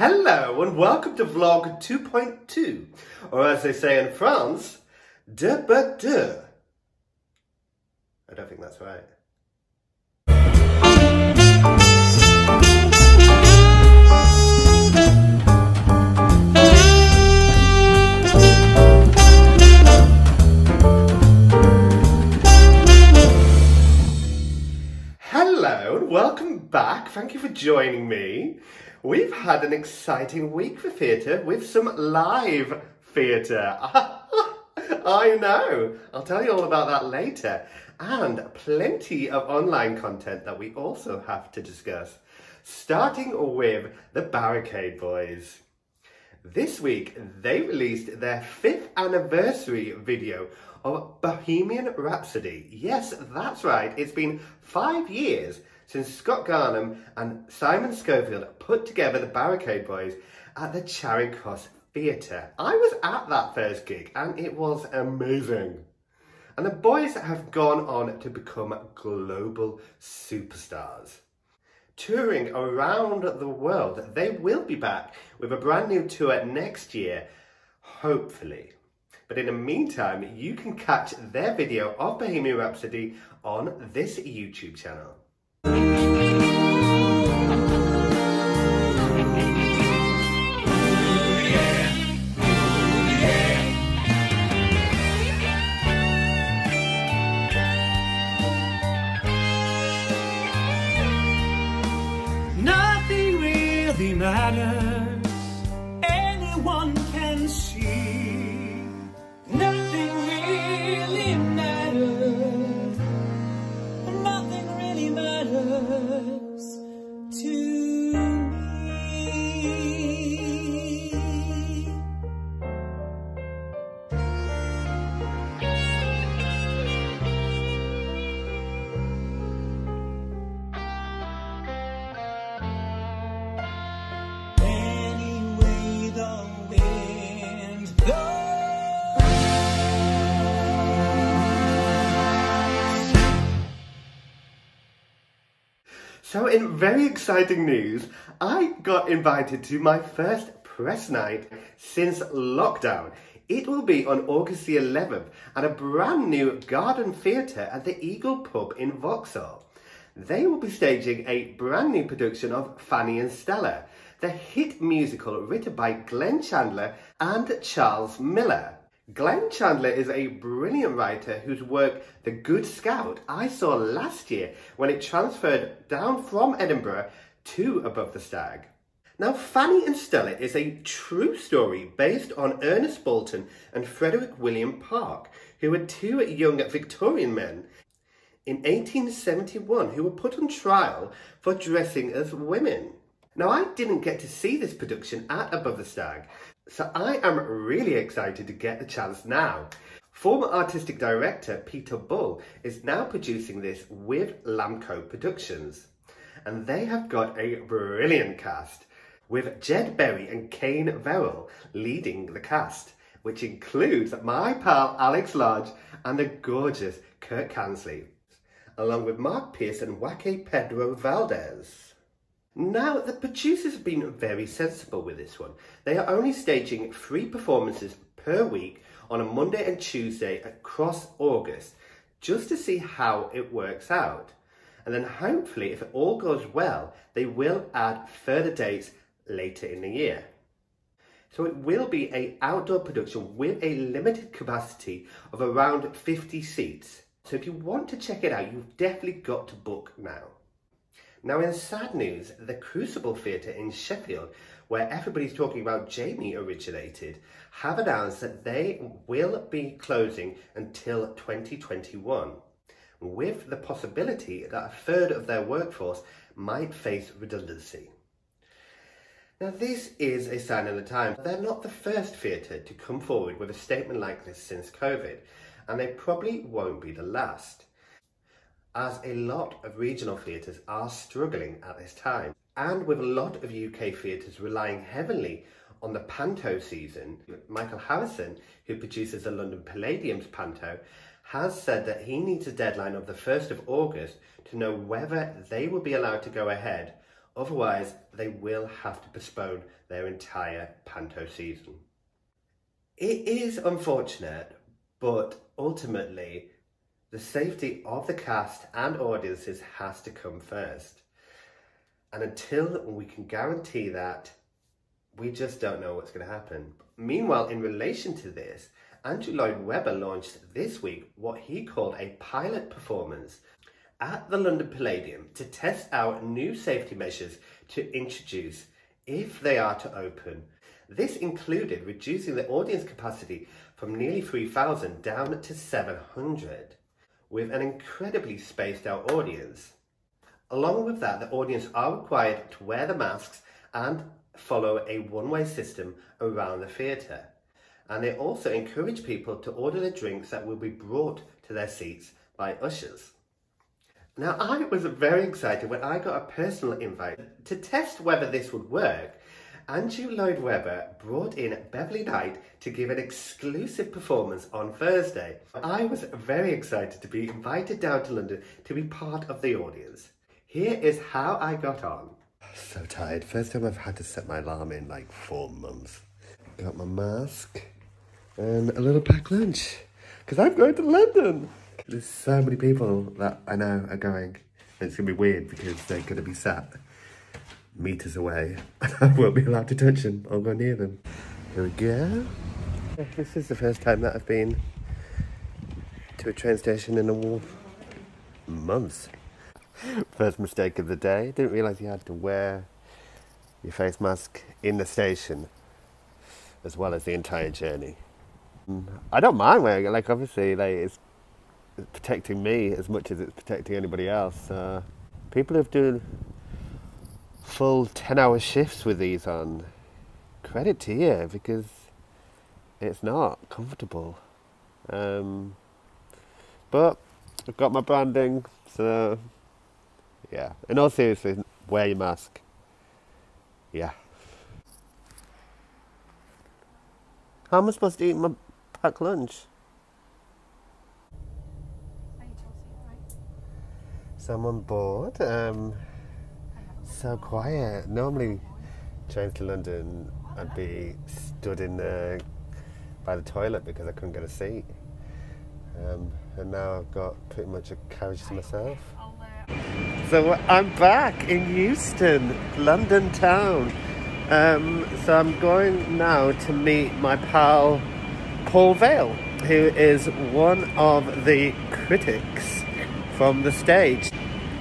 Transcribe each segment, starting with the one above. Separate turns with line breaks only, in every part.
Hello and welcome to vlog 2.2, or as they say in France, de ba de. I don't think that's right. Hello and welcome back. Thank you for joining me. We've had an exciting week for theatre with some live theatre. I know. I'll tell you all about that later. And plenty of online content that we also have to discuss. Starting with the Barricade Boys. This week, they released their fifth anniversary video of Bohemian Rhapsody. Yes, that's right. It's been five years since Scott Garnham and Simon Schofield put together the Barricade Boys at the Charing Cross Theatre. I was at that first gig and it was amazing. And the boys have gone on to become global superstars. Touring around the world, they will be back with a brand new tour next year, hopefully. But in the meantime, you can catch their video of Bohemian Rhapsody on this YouTube channel.
Nothing
So in very exciting news, I got invited to my first press night since lockdown. It will be on August the 11th at a brand new garden theatre at the Eagle Pub in Vauxhall. They will be staging a brand new production of Fanny and Stella, the hit musical written by Glenn Chandler and Charles Miller. Glenn Chandler is a brilliant writer whose work The Good Scout I saw last year when it transferred down from Edinburgh to Above the Stag. Now, Fanny and Stella is a true story based on Ernest Bolton and Frederick William Park, who were two young Victorian men in 1871 who were put on trial for dressing as women. Now, I didn't get to see this production at Above the Stag, so I am really excited to get the chance now. Former artistic director Peter Bull is now producing this with LAMBCO Productions, and they have got a brilliant cast with Jed Berry and Kane Verrall leading the cast, which includes my pal Alex Lodge and the gorgeous Kurt Kansley, along with Mark Pearce and Joaquin Pedro Valdes. Now, the producers have been very sensible with this one. They are only staging three performances per week on a Monday and Tuesday across August, just to see how it works out. And then hopefully, if it all goes well, they will add further dates later in the year. So it will be a outdoor production with a limited capacity of around 50 seats. So if you want to check it out, you've definitely got to book now. Now in sad news, the Crucible Theatre in Sheffield, where everybody's talking about Jamie originated, have announced that they will be closing until 2021, with the possibility that a third of their workforce might face redundancy. Now this is a sign of the time. They're not the first theatre to come forward with a statement like this since COVID, and they probably won't be the last as a lot of regional theatres are struggling at this time. And with a lot of UK theatres relying heavily on the panto season, Michael Harrison, who produces the London Palladium's panto, has said that he needs a deadline of the 1st of August to know whether they will be allowed to go ahead Otherwise, they will have to postpone their entire panto season. It is unfortunate, but ultimately, the safety of the cast and audiences has to come first. And until we can guarantee that, we just don't know what's going to happen. Meanwhile, in relation to this, Andrew Lloyd Webber launched this week what he called a pilot performance at the London Palladium to test out new safety measures to introduce if they are to open. This included reducing the audience capacity from nearly 3,000 down to 700, with an incredibly spaced out audience. Along with that, the audience are required to wear the masks and follow a one-way system around the theatre. And they also encourage people to order the drinks that will be brought to their seats by ushers. Now, I was very excited when I got a personal invite to test whether this would work. Andrew Lloyd Webber brought in Beverley Knight to give an exclusive performance on Thursday. I was very excited to be invited down to London to be part of the audience. Here is how I got on. So tired. First time I've had to set my alarm in like four months. Got my mask and a little packed lunch because I'm going to London. There's so many people that I know are going. It's going to be weird because they're going to be sat meters away. And I won't be allowed to touch them or go near them. Here we go. This is the first time that I've been to a train station in a months. First mistake of the day. Didn't realise you had to wear your face mask in the station as well as the entire journey. I don't mind wearing it. Like obviously, like it's protecting me as much as it's protecting anybody else. Uh, people have done full 10 hour shifts with these on. Credit to you because it's not comfortable. Um, but I've got my branding, so yeah. In all seriousness, wear your mask. Yeah. How am I supposed to eat my packed lunch? Someone bored. Um, so quiet. Normally, trains to London, I'd be stood in the, by the toilet because I couldn't get a seat. Um, and now I've got pretty much a carriage to myself. So I'm back in Euston, London town. Um, so I'm going now to meet my pal Paul Vale, who is one of the critics from the stage.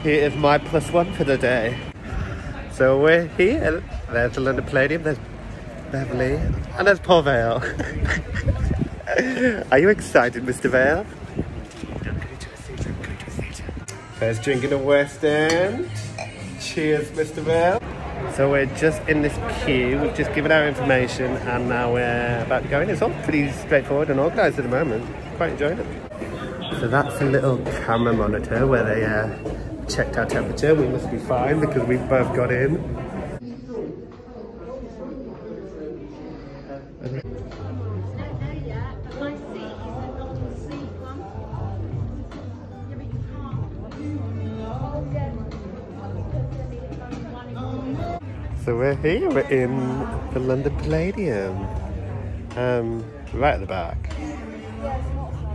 He is my plus one for the day. So we're here. There's the London Palladium, there's Beverley, and there's Paul Vale. Are you excited, Mr. Vale? First drink in the West End. Cheers, Mr. Vale. So we're just in this queue. We've just given our information and now we're about to go in. It's all pretty straightforward and organised at the moment. Quite enjoying it. So that's a little camera monitor where they uh, checked our temperature. We must be fine because we've both got in. So we're here, we're in the London Palladium. Um, right at the back.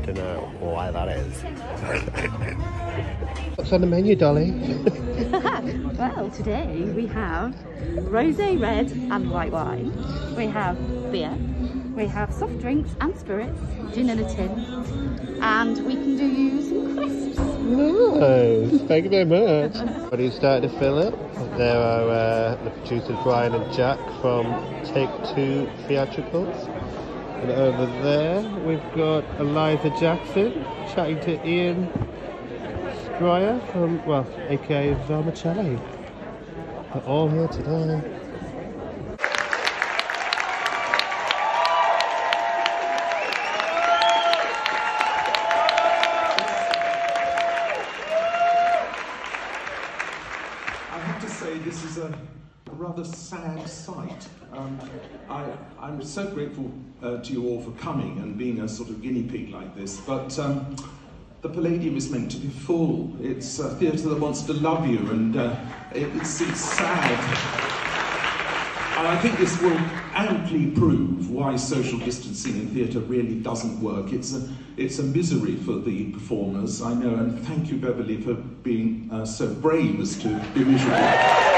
Don't know why that is. What's on the menu, Dolly?
Well, today we have rosé red and white wine. We have beer. We have soft drinks and spirits, gin in a tin, and we can do you some crisps.
Nice, thank you very much. What are you starting to fill it? There are uh, the producers Brian and Jack from Take Two Theatricals. And over there we've got Eliza Jackson chatting to Ian Stryer from, well, aka Vermicelli. They're all here today.
I have to say, this is a rather sad sight. Um, I, I'm so grateful uh, you all for coming and being a sort of guinea pig like this, but um, the Palladium is meant to be full. It's a theatre that wants to love you, and uh, it, it's, it's sad. And I think this will amply prove why social distancing in theatre really doesn't work. It's a, it's a misery for the performers, I know, and thank you, Beverley, for being uh, so brave as to be miserable.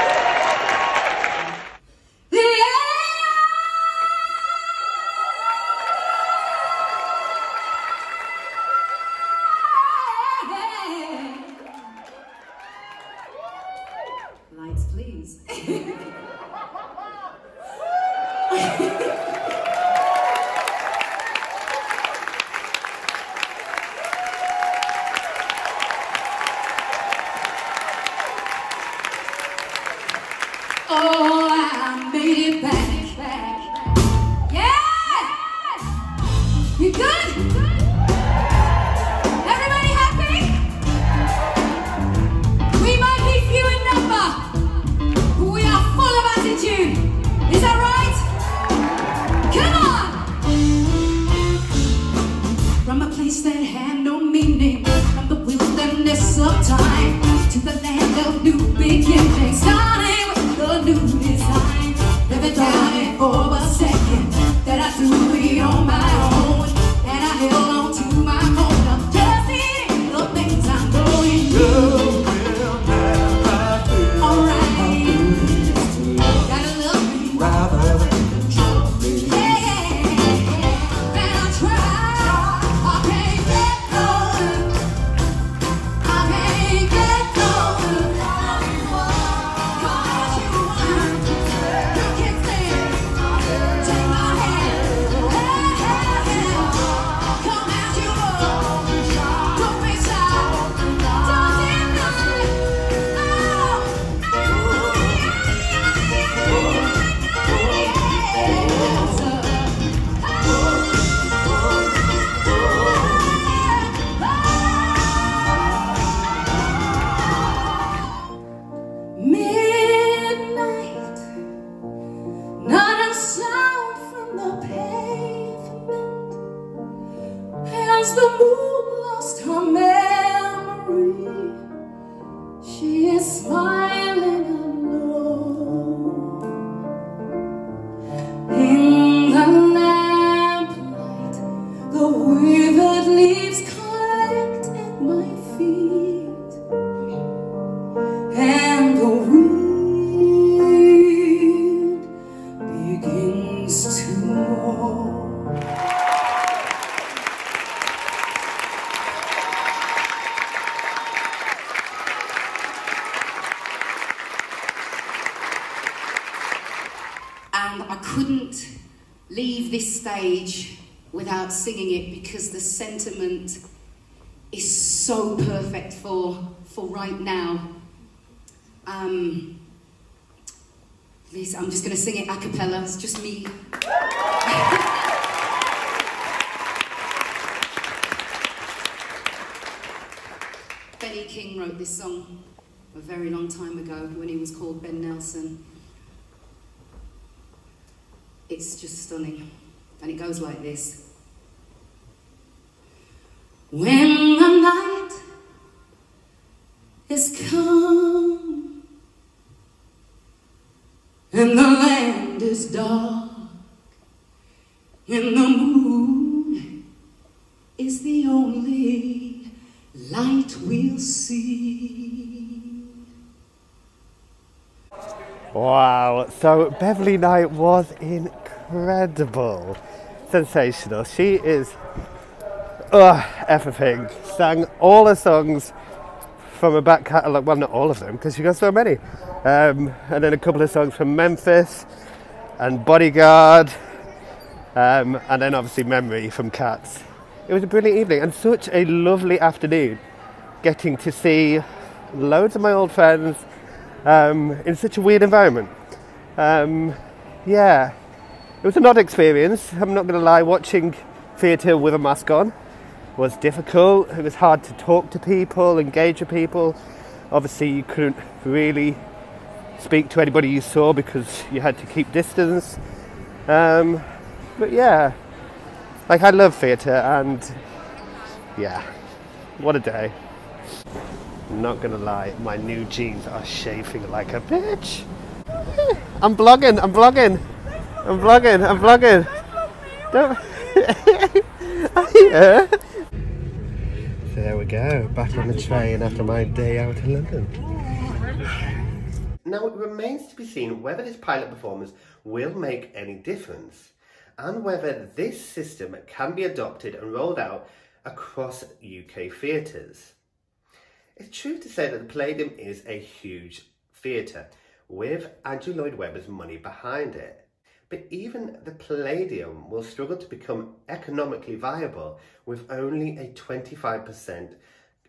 The withered leaves sentiment is so perfect for for right now. Um, this, I'm just going to sing it a cappella. It's just me. Benny King wrote this song a very long time ago when he was called Ben Nelson. It's just stunning. And it goes like this. When the night is come and the land is dark and the moon is the only light we'll see.
Wow, so Beverley Knight was incredible. Sensational. She is uh, everything. Sang all the songs from her back catalogue, well, not all of them, because she got so many. Um, and then a couple of songs from Memphis and Bodyguard, um, and then obviously Memory from Cats. It was a brilliant evening and such a lovely afternoon getting to see loads of my old friends um, in such a weird environment. Um, yeah, it was an odd experience. I'm not going to lie. Watching theatre with a mask on was difficult. It was hard to talk to people, engage with people. Obviously, you couldn't really speak to anybody you saw because you had to keep distance. Um, but yeah, like I love theatre and yeah, what a day. I'm Not gonna lie, my new jeans are chafing like a bitch. I'm vlogging, I'm vlogging. I'm vlogging, I'm vlogging. Don't. So there we go, back on the train after my day out in London. Now it remains to be seen whether this pilot performance will make any difference and whether this system can be adopted and rolled out across UK theatres. It's true to say that the Palladium is a huge theatre with Andrew Lloyd Webber's money behind it. But even the Palladium will struggle to become economically viable with only a 25%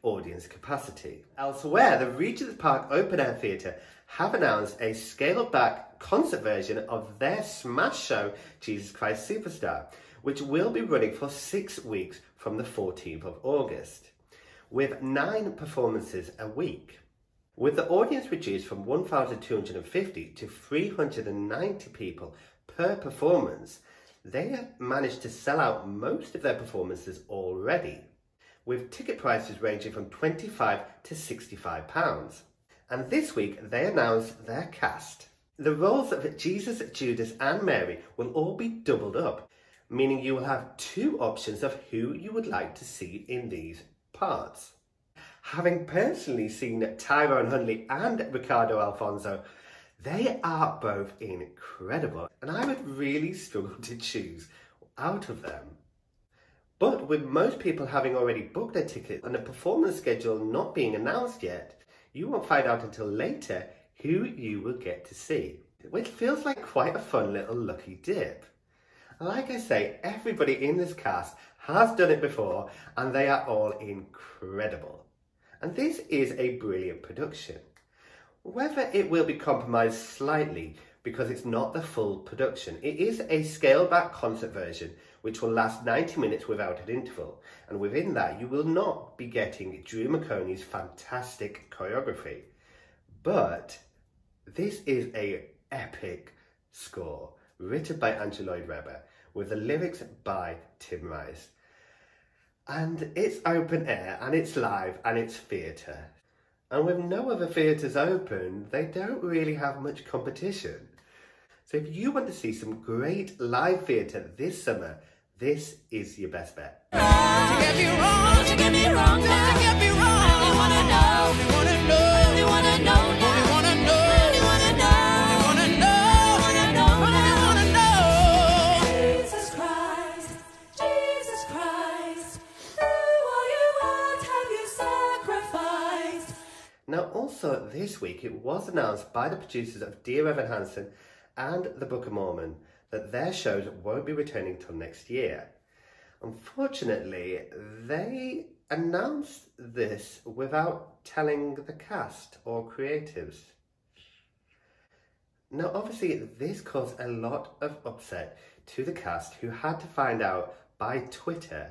audience capacity. Elsewhere, the Regent's Park Open Air Theatre have announced a scaled back concert version of their smash show, Jesus Christ Superstar, which will be running for six weeks from the 14th of August, with nine performances a week. With the audience reduced from 1,250 to 390 people per performance, they have managed to sell out most of their performances already, with ticket prices ranging from 25 to 65 pounds. And this week they announced their cast. The roles of Jesus, Judas and Mary will all be doubled up, meaning you will have two options of who you would like to see in these parts. Having personally seen Tyrone Huntley and Ricardo Afonso, they are both incredible and I would really struggle to choose out of them. But with most people having already booked their ticket and the performance schedule not being announced yet, you won't find out until later who you will get to see, which feels like quite a fun little lucky dip. Like I say, everybody in this cast has done it before and they are all incredible. And this is a brilliant production. Whether it will be compromised slightly because it's not the full production, it is a scaled back concert version which will last 90 minutes without an interval. And within that, you will not be getting Drew McOnie's fantastic choreography. But this is a epic score written by Andrew Lloyd Webber with the lyrics by Tim Rice. And it's open air and it's live and it's theatre. And with no other theatres open, they don't really have much competition. So if you want to see some great live theatre this summer, this is your best bet. Also this week it was announced by the producers of Dear Evan Hansen and The Book of Mormon that their shows won't be returning till next year. Unfortunately, they announced this without telling the cast or creatives. Now, obviously, this caused a lot of upset to the cast who had to find out by Twitter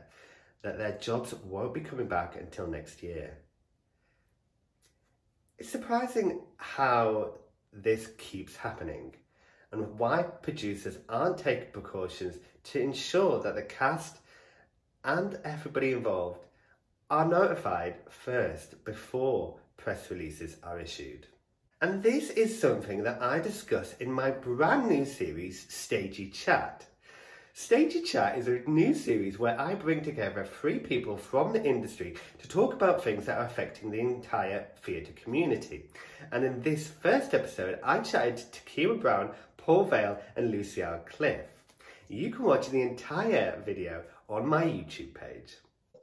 that their jobs won't be coming back until next year. It's surprising how this keeps happening and why producers aren't taking precautions to ensure that the cast and everybody involved are notified first before press releases are issued. And this is something that I discuss in my brand new series, Stagey Chat. Stagey Chat is a new series where I bring together three people from the industry to talk about things that are affecting the entire theatre community. And in this first episode, I chatted to Kieran Brown, Paul Vale, and Lucyelle Cliffe. You can watch the entire video on my YouTube page.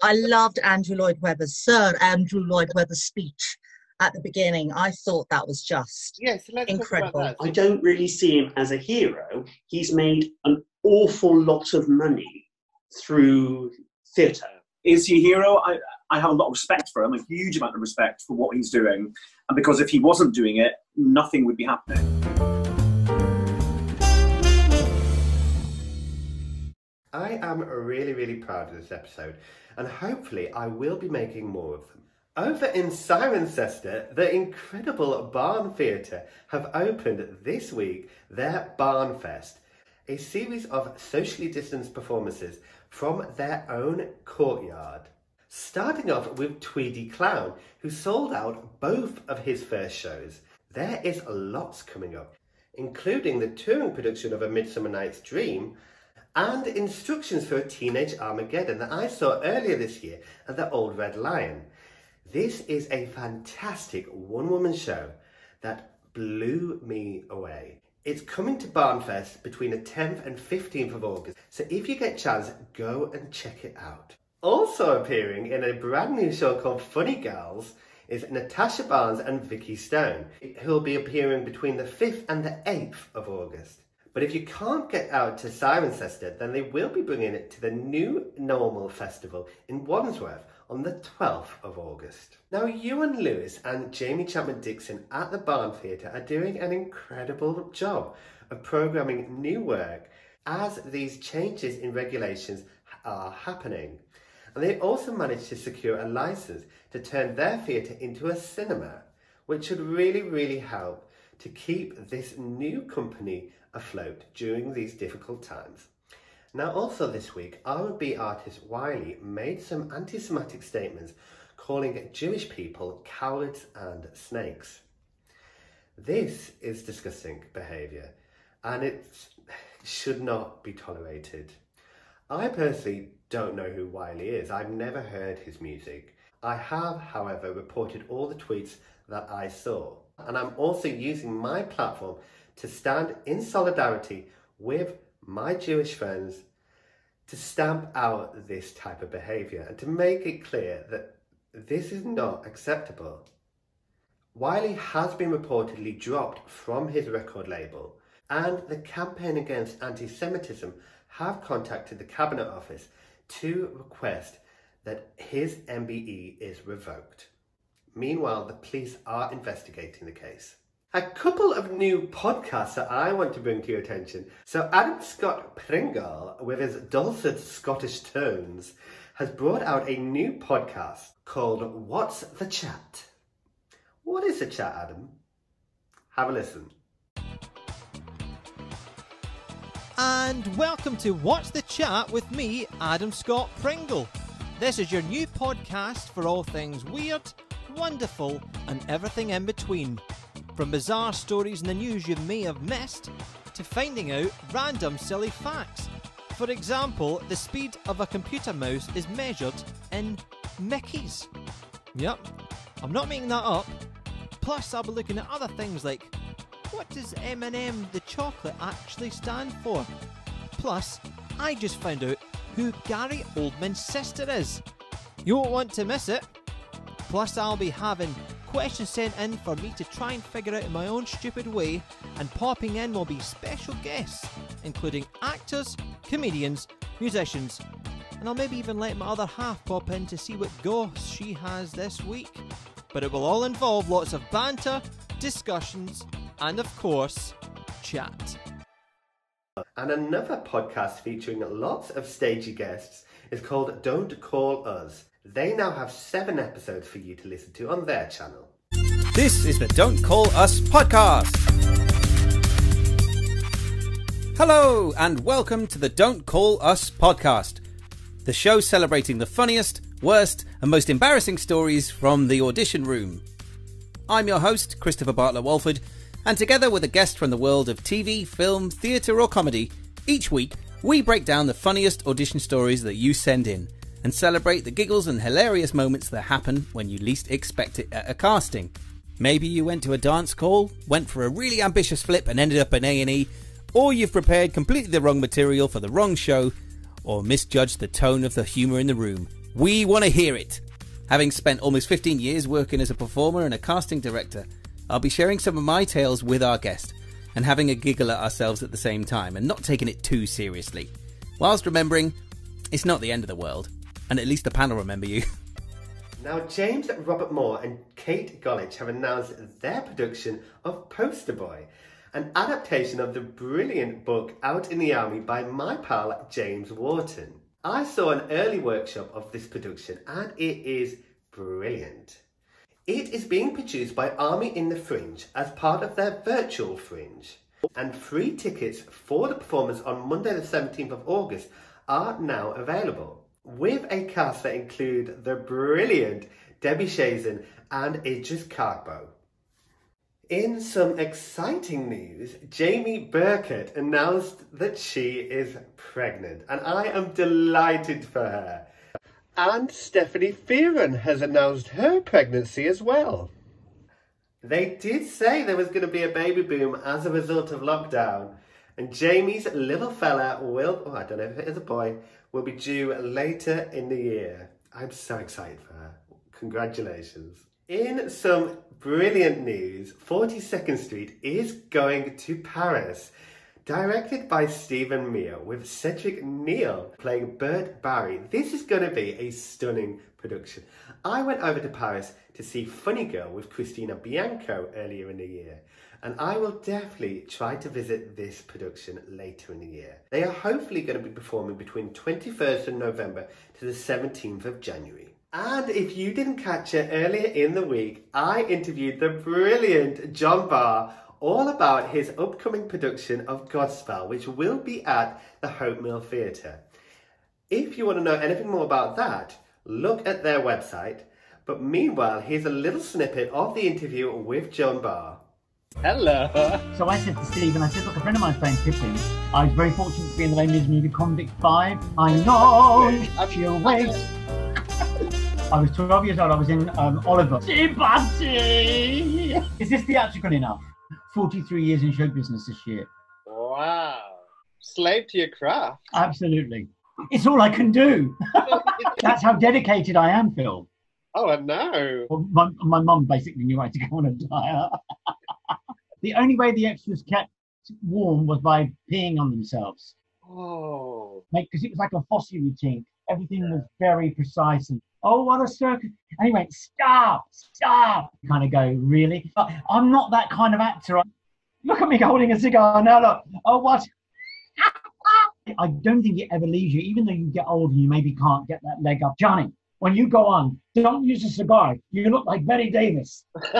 I loved Andrew Lloyd Webber's Sir Andrew Lloyd Webber's speech at the beginning. I thought that was just
Yes, let's
Incredible.
I don't really see him as a hero. He's made an awful lot of money through theatre.
is he a hero? I, I have a lot of respect for him, a huge amount of respect for what he's doing. And because if he wasn't doing it, nothing would be happening.
I am really, really proud of this episode, and hopefully I will be making more of them. Over in Cirencester, the incredible Barn Theatre have opened this week their Barn Fest, a series of socially distanced performances from their own courtyard. Starting off with Tweedie Clown, who sold out both of his first shows. There is lots coming up, including the touring production of A Midsummer Night's Dream and instructions for a Teenage Armageddon that I saw earlier this year at the Old Red Lion. This is a fantastic one-woman show that blew me away. It's coming to Barnfest between the 10th and 15th of August, so if you get a chance, go and check it out. Also appearing in a brand new show called Funny Gals is Natasha Barnes and Vikki Stone, who'll be appearing between the 5th and the 8th of August. But if you can't get out to Cirencester, then they will be bringing it to the New Normal Festival in Wandsworth on the 12th of August. Now, Iwan Lewis and Jamie Chapman Dixon at the Barn Theatre are doing an incredible job of programming new work as these changes in regulations are happening. And they also managed to secure a license to turn their theatre into a cinema, which should really, really help to keep this new company afloat during these difficult times. Now also this week, R&B artist Wiley made some anti-Semitic statements calling Jewish people cowards and snakes. This is disgusting behaviour and it should not be tolerated. I personally don't know who Wiley is. I've never heard his music. I have, however, reported all the tweets that I saw. And I'm also using my platform to stand in solidarity with my Jewish friends to stamp out this type of behaviour and to make it clear that this is not acceptable. Wiley has been reportedly dropped from his record label and the campaign against anti-Semitism have contacted the Cabinet Office to request that his MBE is revoked. Meanwhile, the police are investigating the case. A couple of new podcasts that I want to bring to your attention. So Adam Scott Pringle, with his dulcet Scottish tones, has brought out a new podcast called What's the Chat? What is the chat, Adam? Have a listen.
And welcome to What's the Chat with me, Adam Scott Pringle. This is your new podcast for all things weird, wonderful, and everything in between. From bizarre stories in the news you may have missed, to finding out random silly facts. For example, the speed of a computer mouse is measured in Mickeys. Yep, I'm not making that up. Plus, I'll be looking at other things like what does M&M the chocolate actually stand for? Plus, I just found out who Gary Oldman's sister is. You won't want to miss it. Plus, I'll be having questions sent in for me to try and figure out in my own stupid way, and popping in will be special guests, including actors, comedians, musicians, and I'll maybe even let my other half pop in to see what ghosts she has this week. But it will all involve lots of banter, discussions, and of course, chat.
And another podcast featuring lots of stagey guests is called Don't Call Us. They now have seven episodes for you to listen to on their channel.
This is the Don't Call Us podcast. Hello, and welcome to the Don't Call Us podcast, the show celebrating the funniest, worst, and most embarrassing stories from the audition room. I'm your host, Christopher Bartlett Walford, and together with a guest from the world of TV, film, theatre, or comedy, each week we break down the funniest audition stories that you send in and celebrate the giggles and hilarious moments that happen when you least expect it at a casting. Maybe you went to a dance call, went for a really ambitious flip and ended up in A&E, or you've prepared completely the wrong material for the wrong show, or misjudged the tone of the humour in the room. We want to hear it. Having spent almost 15 years working as a performer and a casting director, I'll be sharing some of my tales with our guest and having a giggle at ourselves at the same time and not taking it too seriously. Whilst remembering, it's not the end of the world, and at least the panel remember you.
Now, James Robert Moore and Kate Golledge have announced their production of Poster Boy, an adaptation of the brilliant book Out in the Army by my pal James Wharton. I saw an early workshop of this production and it is brilliant. It is being produced by Army in the Fringe as part of their virtual Fringe. And free tickets for the performance on Monday the 17th of August are now available. With a cast that include the brilliant Debbie Chazen and Idriss Kargbo. In some exciting news, Jamie Birkett announced that she is pregnant, and I am delighted for her. And Stephanie Fearon has announced her pregnancy as well. They did say there was going to be a baby boom as a result of lockdown, and Jamie's little fella will, oh, I don't know if it is a boy, will be due later in the year. I'm so excited for her. Congratulations. In some brilliant news, 42nd Street is going to Paris. Directed by Stephen Mear with Cedric Neal playing Bert Barry. This is going to be a stunning production. I went over to Paris to see Funny Girl with Christina Bianco earlier in the year, and I will definitely try to visit this production later in the year. They are hopefully going to be performing between 21st of November to the 17th of January. And if you didn't catch it earlier in the week, I interviewed the brilliant John Barr all about his upcoming production of Godspell, which will be at the Hope Mill Theatre. If you want to know anything more about that, look at their website. But meanwhile, here's a little snippet of the interview with John Barr. Hello.
So I said to Steve, and I said, look, a friend of mine's playing Pippin. I was very fortunate to be in the Mis movie Convict 5. I know she'll wait. I was 12 years old. I was in um, Oliver. Is this theatrical enough? 43 years in show business this year.
Wow. Slave to your craft.
Absolutely. It's all I can do. That's how dedicated I am, Phil.
Oh, I know.
Well, my, my mum basically knew I had to go on a diet. The only way the extras kept warm was by peeing on themselves.
Oh.
Because it was like a Fosse routine. Everything was very precise and oh, what a circus. Went, stop, stop. Kind of go, really? But I'm not that kind of actor. Look at me holding a cigar now. Look, oh, what? I don't think it ever leaves you, even though you get old and you maybe can't get that leg up. Johnny, when you go on, don't use a cigar. You look like Bette Davis.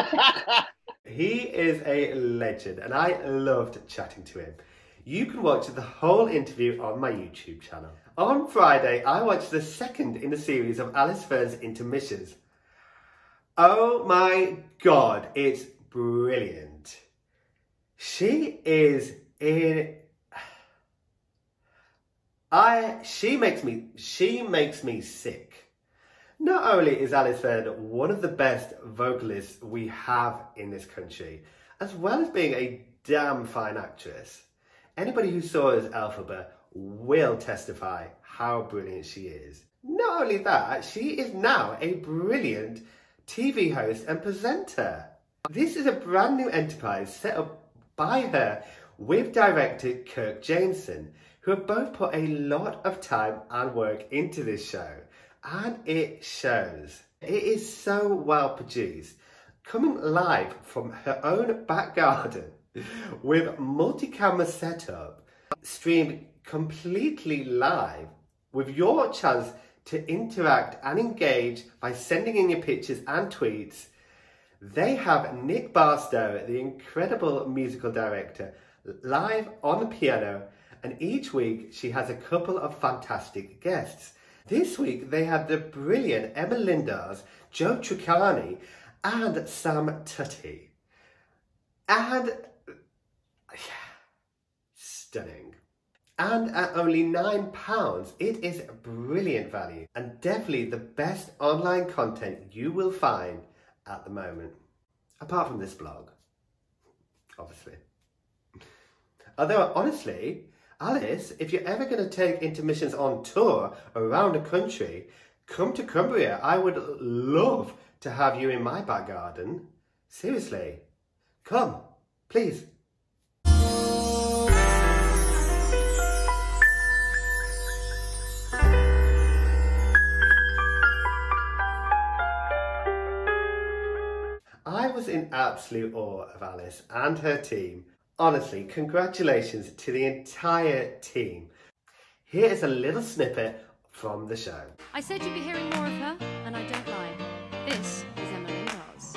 He is a legend, and I loved chatting to him. You can watch the whole interview on my YouTube channel. On Friday, I watched the second in the series of Alice Fearn's intermissions. Oh my god, it's brilliant. She is in I she makes me she makes me sick. Not only is Alice Fearn one of the best vocalists we have in this country, as well as being a damn fine actress. Anybody who saw her as Elphaba will testify how brilliant she is. Not only that, she is now a brilliant TV host and presenter. This is a brand new enterprise set up by her with director Kirk Jameson, who have both put a lot of time and work into this show, and it shows. It is so well produced, coming live from her own back garden with multi-camera setup, streamed completely live with your chance to interact and engage by sending in your pictures and tweets. They have Nick Barstow, the incredible musical director, live on the piano, and each week she has a couple of fantastic guests. This week they had the brilliant Emma Lindars, Joe Tracini, and Sam Tutty. And stunning. And at only £9, it is brilliant value and definitely the best online content you will find at the moment. Apart from this blog, obviously. Although, honestly, Alice, if you're ever going to take intermissions on tour around the country, come to Cumbria. I would love to have you in my back garden. Seriously. Come, please. I was in absolute awe of Alice and her team. Honestly, congratulations to the entire team. Here is a little snippet from the show.
I said you'd be hearing more of her, and I don't lie. This is Emma Lindars.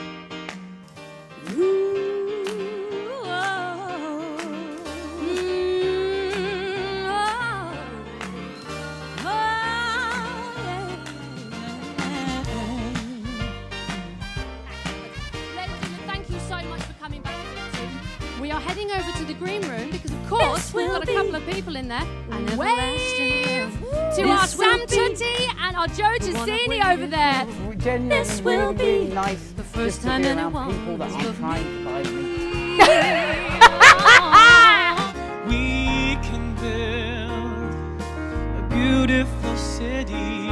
People in there. And wave to our
This will
Sam
be
Tutty and our Joe Tracini over there.
Genuinely
This will
really, really
be
nice
the first
just to
time
be around
anyone
people that aren't trying to buy me.
We can build a beautiful city.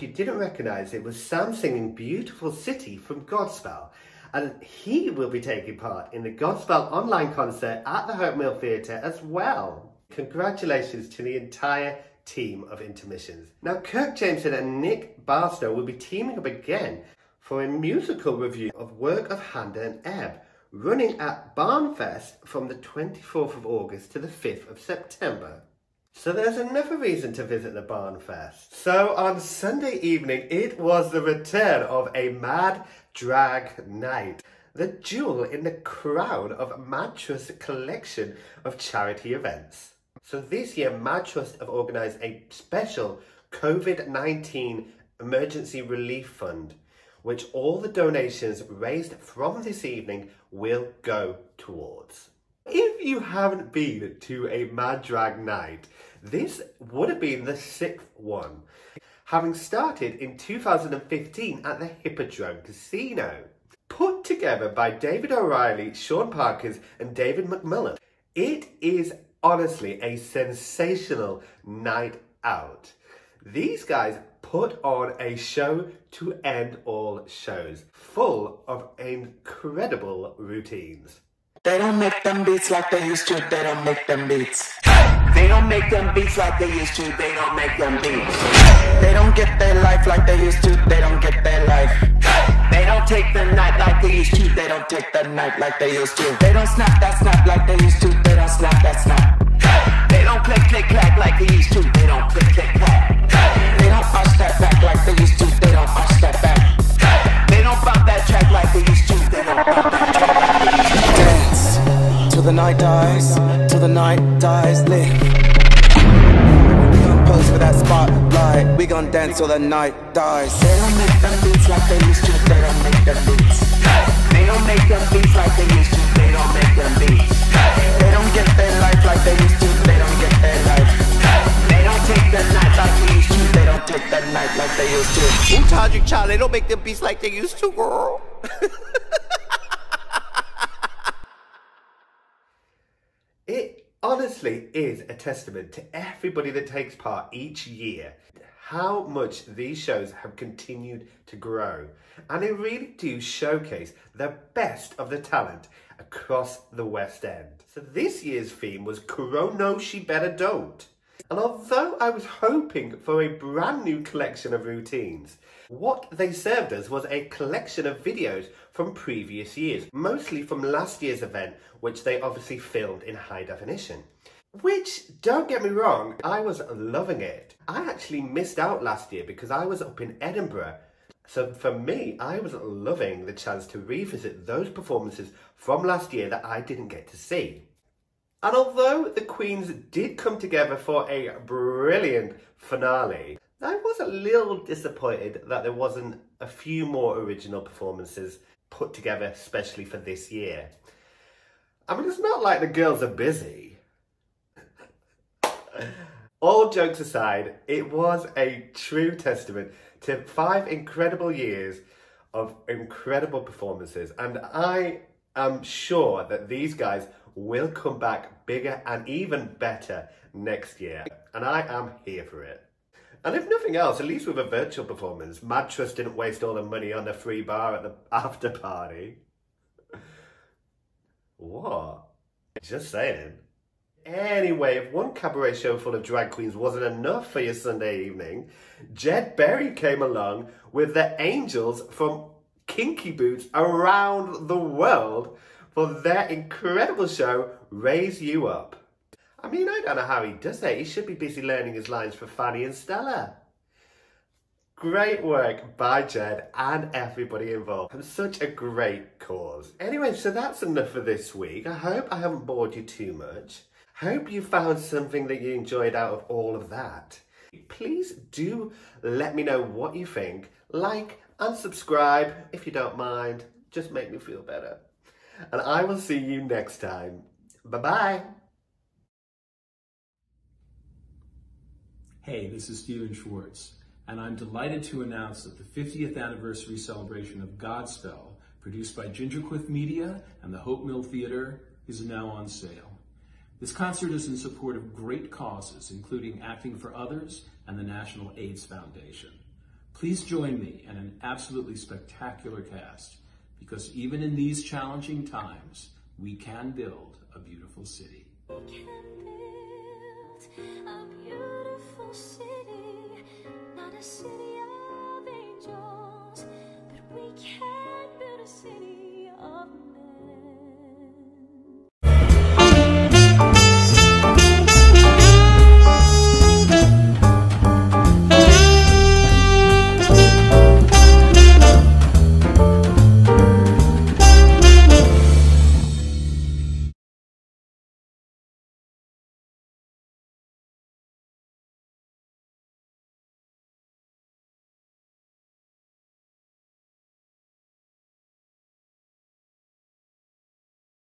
You didn't recognise it, was Sam singing Beautiful City from Godspell. And he will be taking part in the Godspell online concert at the Hope Mill Theatre as well. Congratulations to the entire team of intermissions. Now, Kirk Jameson and Nick Barstow will be teaming up again for a musical review of Work of Kander and Ebb, running at Barnfest from the 24th of August to the 5th of September. So there's another reason to visit the Barnfest. So on Sunday evening, it was the return of a Mad Drag Night, the jewel in the crown of Mad collection of charity events. So this year, Mad Trust have organised a special COVID-19 emergency relief fund, which all the donations raised from this evening will go towards. If you haven't been to a Mad Drag Night, this would have been the sixth one, having started in 2015 at the Hippodrome Casino. Put together by David O'Reilly, Sean Parkins, and David McMullan. It is honestly a sensational night out. These guys put on a show to end all shows, full of incredible routines.
They don't make them beats like they used to, they don't make them beats. They don't make them beats like they used to, they don't make them beats. They don't get their life like they used to, they don't get their life. They don't take the night like they used to, they don't take the night like they used to. They don't snap that snap like they used to, they don't snap that snap. They don't click click clack like they used to, they don't click click clack. They don't push that back like they used to, they don't push that back. They don't bump that track like they used to, they don't bump that track like they used to. Dance till the night dies, till the night dies lit. We gon' pose for that spotlight, we gon' dance till the night dies. They don't make them beats like they used to, they don't make them beats. They don't make them beats like they used to, they don't make them beats. They don't get their life like they used to, they don't get their life. They don't take the night like they used to, they don't take the night like they used to.
Who told you, child? They don't make them beats like they used to, girl.
It honestly is a testament to everybody that takes part each year how much these shows have continued to grow. And they really do showcase the best of the talent across the West End. So this year's theme was Chrono She Better Don't. And although I was hoping for a brand new collection of routines, what they served us was a collection of videos from previous years, mostly from last year's event, which they obviously filmed in high definition. Which, don't get me wrong, I was loving it. I actually missed out last year because I was up in Edinburgh. So for me, I was loving the chance to revisit those performances from last year that I didn't get to see. And although the Queens did come together for a brilliant finale, I was a little disappointed that there wasn't a few more original performances put together especially for this year. I mean, it's not like the girls are busy. All jokes aside, it was a true testament to five incredible years of incredible performances, and I am sure that these guys will come back bigger and even better next year, and I am here for it. And if nothing else, at least with a virtual performance, Mad Trust didn't waste all the money on the free bar at the after party. What? Just saying. Anyway, if one cabaret show full of drag queens wasn't enough for your Sunday evening, Jed Berry came along with the Angels from Kinky Boots around the world for their incredible show, Raise You Up. I mean, I don't know how he does it. He should be busy learning his lines for Fanny and Stella. Great work by Jed and everybody involved. And such a great cause. Anyway, so that's enough for this week. I hope I haven't bored you too much. Hope you found something that you enjoyed out of all of that. Please do let me know what you think. Like and subscribe if you don't mind. Just make me feel better. And I will see you next time. Bye bye.
Hey, this is Stephen Schwartz, and I'm delighted to announce that the 50th anniversary celebration of Godspell, produced by Gingercliff Media and the Hope Mill Theatre, is now on sale. This concert is in support of great causes, including Acting for Others and the National AIDS Foundation. Please join me and an absolutely spectacular cast, because even in these challenging times, we can build a beautiful city.
a beautiful city, not a city of angels, but we can build a city of.